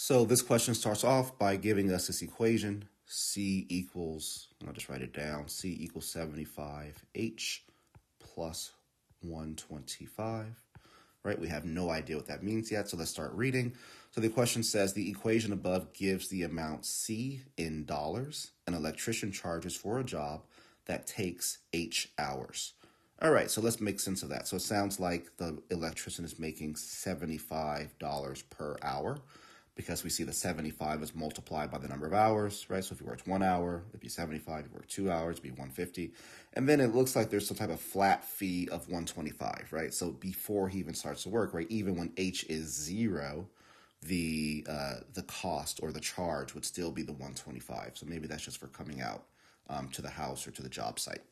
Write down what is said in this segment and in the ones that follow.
So this question starts off by giving us this equation, C equals, I'll just write it down, C equals 75, H plus 125, right? We have no idea what that means yet, so let's start reading. So the question says the equation above gives the amount C in dollars an electrician charges for a job that takes H hours. All right, so let's make sense of that. So it sounds like the electrician is making $75 per hour because we see the 75 is multiplied by the number of hours, right? So if you worked one hour, it'd be 75. If you worked two hours, it'd be 150. And then it looks like there's some type of flat fee of 125, right? So before he even starts to work, right? Even when H is zero, the uh, the cost or the charge would still be the 125. So maybe that's just for coming out um, to the house or to the job site.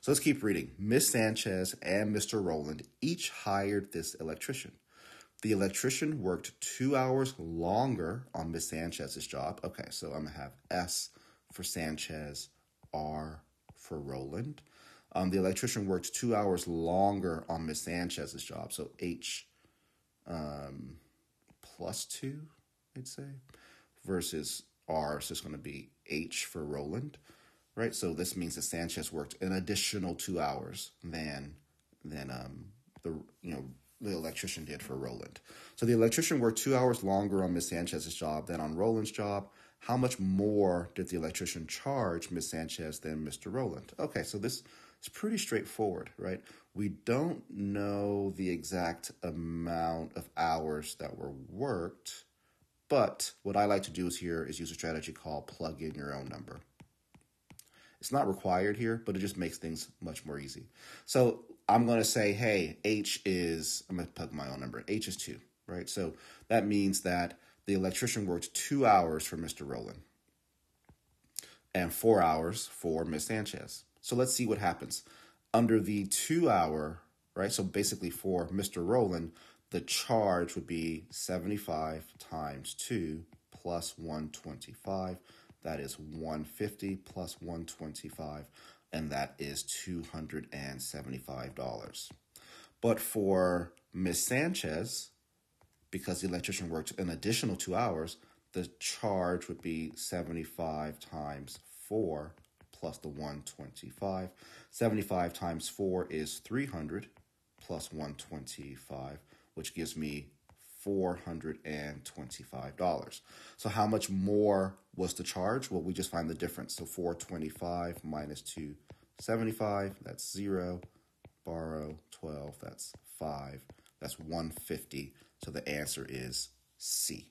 So let's keep reading. Miss Sanchez and Mr. Roland each hired this electrician. The electrician worked two hours longer on Miss Sanchez's job. Okay, so I'm gonna have S for Sanchez, R for Roland. Um, the electrician worked two hours longer on Miss Sanchez's job, so H um, plus two, I'd say, versus R, so it's going to be H for Roland, right? So this means that Sanchez worked an additional two hours than than um, the you know the electrician did for Roland. So the electrician worked two hours longer on Miss Sanchez's job than on Roland's job. How much more did the electrician charge Miss Sanchez than Mr. Roland? Okay, so this is pretty straightforward, right? We don't know the exact amount of hours that were worked, but what I like to do is here is use a strategy called plug in your own number. It's not required here, but it just makes things much more easy. So I'm going to say, hey, H is, I'm going to plug my own number. H is 2, right? So that means that the electrician worked two hours for Mr. Roland and four hours for Miss Sanchez. So let's see what happens. Under the two hour, right? So basically for Mr. Roland, the charge would be 75 times 2 plus 125. That is 150 plus 125 and that is $275. But for Miss Sanchez, because the electrician worked an additional two hours, the charge would be 75 times 4 plus the 125. 75 times 4 is 300 plus 125, which gives me $425. So how much more was the charge? Well, we just find the difference. So 425 minus 275, that's 0. Borrow 12, that's 5. That's 150. So the answer is C.